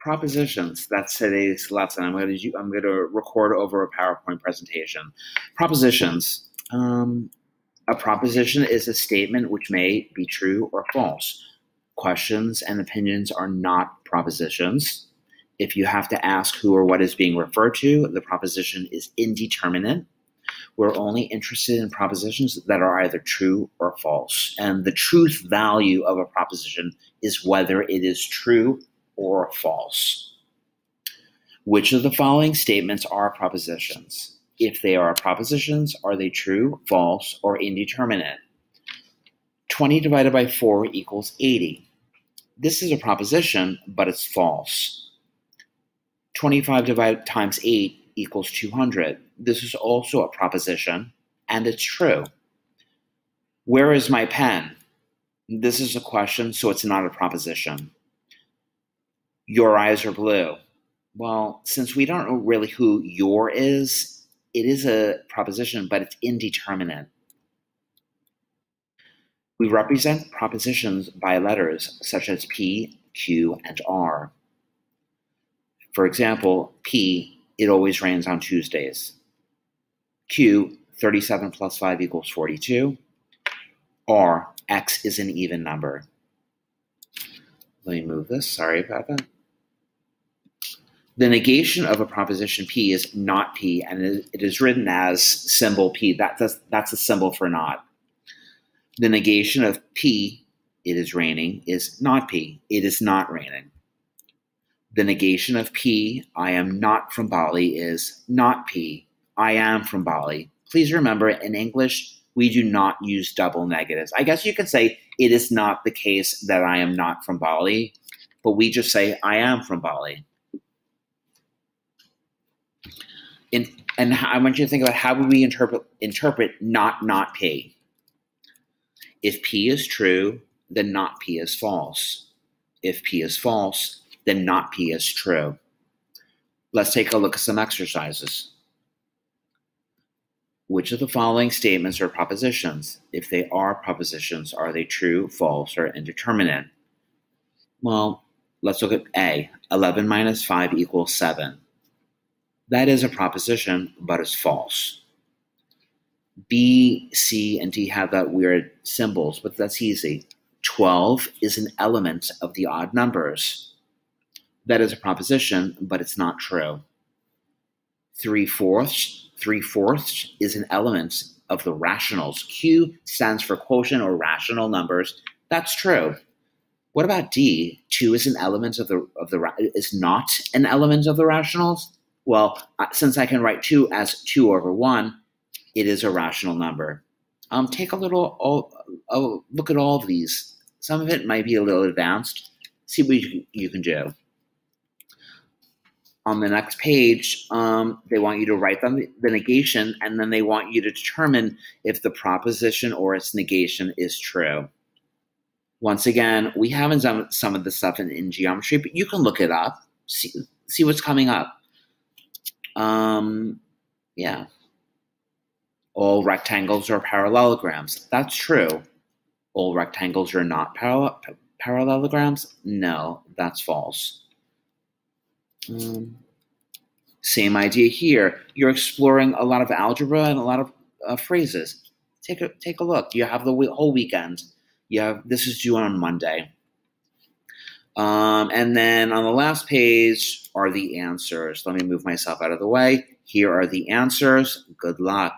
propositions. That's today's lesson. I'm going to I'm going to record over a PowerPoint presentation. Propositions. Um, a proposition is a statement which may be true or false. Questions and opinions are not propositions. If you have to ask who or what is being referred to, the proposition is indeterminate. We're only interested in propositions that are either true or false. And the truth value of a proposition is whether it is true or false. Which of the following statements are propositions? If they are propositions, are they true, false, or indeterminate? 20 divided by 4 equals 80. This is a proposition, but it's false. 25 divided times 8 equals 200. This is also a proposition, and it's true. Where is my pen? This is a question, so it's not a proposition your eyes are blue. Well, since we don't know really who your is, it is a proposition, but it's indeterminate. We represent propositions by letters such as P, Q, and R. For example, P, it always rains on Tuesdays. Q, 37 plus 5 equals 42. R, X is an even number. Let me move this. Sorry about that. The negation of a proposition P is not P, and it is written as symbol P. That's, that's a symbol for not. The negation of P, it is raining, is not P. It is not raining. The negation of P, I am not from Bali, is not P. I am from Bali. Please remember, in English, we do not use double negatives. I guess you could say it is not the case that I am not from Bali, but we just say I am from Bali. In, and I want you to think about how would we interpret interpret not not P. If P is true, then not P is false. If P is false, then not P is true. Let's take a look at some exercises. Which of the following statements are propositions? If they are propositions, are they true, false, or indeterminate? Well, let's look at A. 11 minus 5 equals 7. That is a proposition, but it's false. B, C, and D have that weird symbols, but that's easy. 12 is an element of the odd numbers. That is a proposition, but it's not true. Three fourths, three fourths is an element of the rationals. Q stands for quotient or rational numbers. That's true. What about D? Two is an element of the of the is not an element of the rationals. Well, since I can write 2 as 2 over 1, it is a rational number. Um, take a little oh, look at all of these. Some of it might be a little advanced. See what you, you can do. On the next page, um, they want you to write down the, the negation, and then they want you to determine if the proposition or its negation is true. Once again, we haven't done some of the stuff in, in geometry, but you can look it up, see, see what's coming up. Um, yeah. All rectangles are parallelograms. That's true. All rectangles are not parallel parallelograms. No, that's false. Um, same idea here. You're exploring a lot of algebra and a lot of uh, phrases. Take a take a look. You have the whole weekend. You have this is due on Monday. Um, and then on the last page are the answers. Let me move myself out of the way. Here are the answers. Good luck.